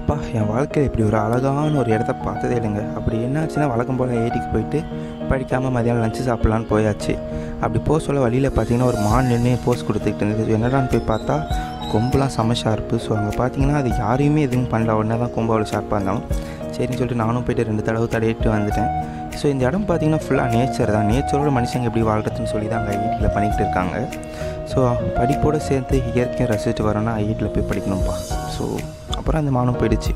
அப்பா என் வாழ்க்கையில் இப்படி ஒரு அழகான ஒரு இடத்த பார்த்ததே இல்லைங்க. அப்படி என்னாச்சுன்னா வழக்கம் போல் ஏடிக்கு போயிட்டு படிக்காமல் மதியானம் லஞ்சு சாப்பிட்லான்னு போயாச்சு. அப்படி போக சொல்ல வழியில் பார்த்தீங்கன்னா ஒரு மான் நின்று போஸ் கொடுத்துக்கிட்டு இருந்தது. என்னடான்னு போய் பார்த்தா கொம்புலாம் செம்ம ஷார்ப்பு ஸோ அங்கே பார்த்தீங்கன்னா அது யாரையுமே எதுவும் பண்ணல. உடனே தான் கொம்பு அவ்வளோ ஷார்ப்பாக இருந்தாலும். சரின்னு சொல்லிட்டு நானும் போய்ட்டு ரெண்டு தடவை தடையிட்டு வந்துட்டேன். ஸோ இந்த இடம் பார்த்தீங்கன்னா ஃபுல்லாக நேச்சர் தான். நேச்சரோட மனுஷங்க எப்படி வாழ்கிறதுன்னு சொல்லி தான் அங்கே ஐஐடியில் பண்ணிக்கிட்டு இருக்காங்க. ஸோ படிப்போடு சேர்த்து இயற்கையும் ரசிச்சுட்டு வரோன்னா ஐஐடியில் போய் படிக்கணும்ப்பா ஸோ அப்புறம் அந்த மானம் போயிடுச்சு.